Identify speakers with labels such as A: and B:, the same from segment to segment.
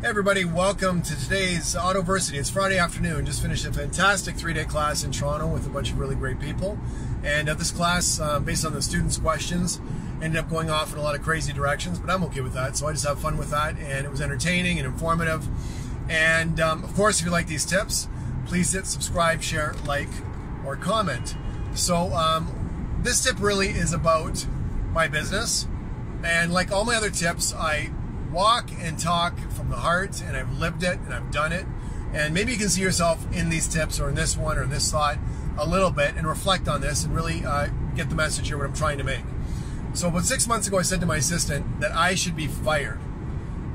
A: Hey everybody, welcome to today's Autoversity. It's Friday afternoon. Just finished a fantastic three-day class in Toronto with a bunch of really great people. And uh, this class, uh, based on the students' questions, ended up going off in a lot of crazy directions, but I'm okay with that. So I just have fun with that, and it was entertaining and informative. And um, of course, if you like these tips, please hit subscribe, share, like, or comment. So um, this tip really is about my business. And like all my other tips, I walk and talk from the heart, and I've lived it and I've done it. And maybe you can see yourself in these tips or in this one or in this thought a little bit and reflect on this and really uh, get the message here what I'm trying to make. So about six months ago, I said to my assistant that I should be fired.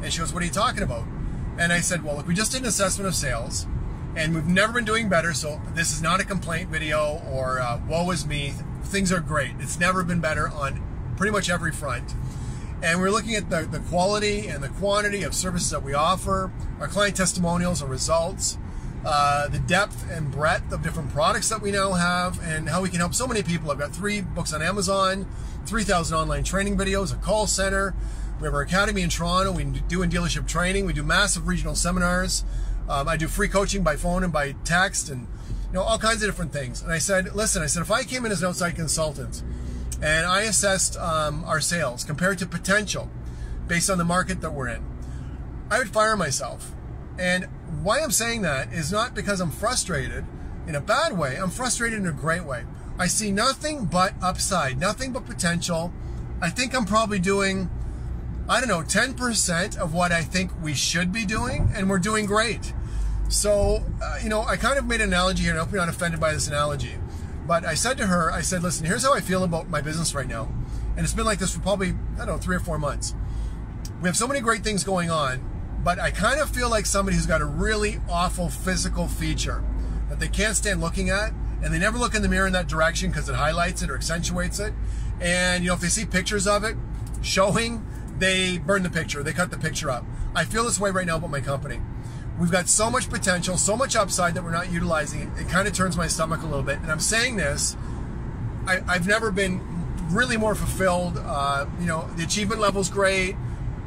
A: And she goes, what are you talking about? And I said, well, look, we just did an assessment of sales and we've never been doing better. So this is not a complaint video or uh, woe is me. Things are great. It's never been better on pretty much every front. And we're looking at the, the quality and the quantity of services that we offer, our client testimonials and results, uh, the depth and breadth of different products that we now have, and how we can help so many people. I've got three books on Amazon, 3,000 online training videos, a call center. We have our academy in Toronto. We do in dealership training. We do massive regional seminars. Um, I do free coaching by phone and by text, and you know all kinds of different things. And I said, listen, I said if I came in as an outside consultant and I assessed um, our sales compared to potential based on the market that we're in. I would fire myself. And why I'm saying that is not because I'm frustrated in a bad way. I'm frustrated in a great way. I see nothing but upside, nothing but potential. I think I'm probably doing, I don't know, 10% of what I think we should be doing, and we're doing great. So, uh, you know, I kind of made an analogy here, and I hope you're not offended by this analogy. But I said to her, I said, listen, here's how I feel about my business right now. And it's been like this for probably, I don't know, three or four months. We have so many great things going on, but I kind of feel like somebody who's got a really awful physical feature that they can't stand looking at, and they never look in the mirror in that direction because it highlights it or accentuates it. And, you know, if they see pictures of it showing, they burn the picture, they cut the picture up. I feel this way right now about my company. We've got so much potential, so much upside that we're not utilizing it. It kind of turns my stomach a little bit. And I'm saying this, I, have never been really more fulfilled. Uh, you know, the achievement level's great.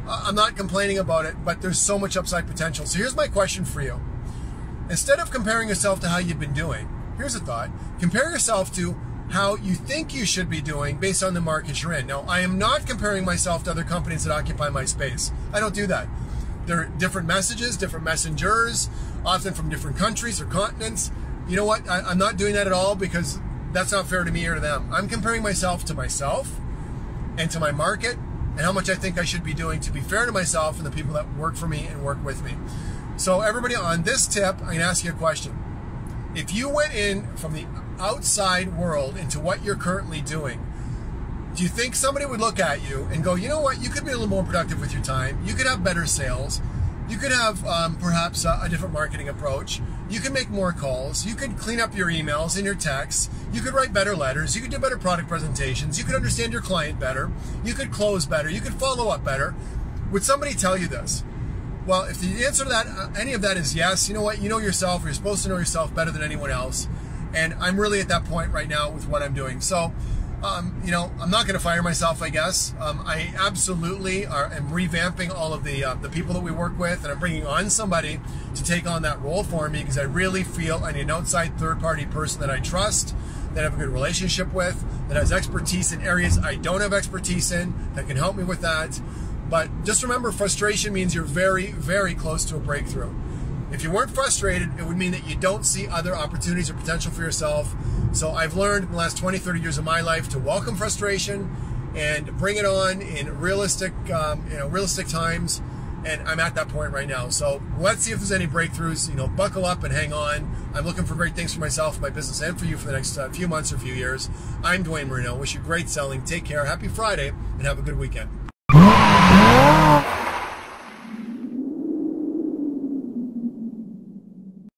A: I'm not complaining about it, but there's so much upside potential. So here's my question for you. Instead of comparing yourself to how you've been doing, here's a thought. Compare yourself to how you think you should be doing based on the market you're in. Now, I am not comparing myself to other companies that occupy my space. I don't do that. They're different messages, different messengers, often from different countries or continents. You know what? I, I'm not doing that at all because that's not fair to me or to them. I'm comparing myself to myself and to my market and how much I think I should be doing to be fair to myself and the people that work for me and work with me. So, everybody, on this tip, I'm going to ask you a question. If you went in from the outside world into what you're currently doing, do you think somebody would look at you and go, you know what, you could be a little more productive with your time, you could have better sales, you could have um, perhaps a, a, different marketing approach, you could make more calls, you could clean up your emails and your texts, you could write better letters, you could do better product presentations, you could understand your client better, you could close better, you could follow up better. Would somebody tell you this? Well, if the answer to that, uh, any of that is yes, you know what, you know yourself, you're supposed to know yourself better than anyone else. And I'm really at that point right now with what I'm doing. So, um, you know, I'm not going to fire myself. I guess um, I absolutely are, am revamping all of the uh, the people that we work with, and I'm bringing on somebody to take on that role for me because I really feel I need an outside third party person that I trust, that I have a good relationship with, that has expertise in areas I don't have expertise in, that can help me with that. But just remember, frustration means you're very, very close to a breakthrough. If you weren't frustrated, it would mean that you don't see other opportunities or potential for yourself. So I've learned in the last 20, 30 years of my life to welcome frustration and bring it on in realistic, um, you know, realistic times. And I'm at that point right now. So let's see if there's any breakthroughs. You know, buckle up and hang on. I'm looking for great things for myself, my business, and for you for the next uh, few months or few years. I'm Duane Marino. Wish you great selling. Take care. Happy Friday, and have a good weekend.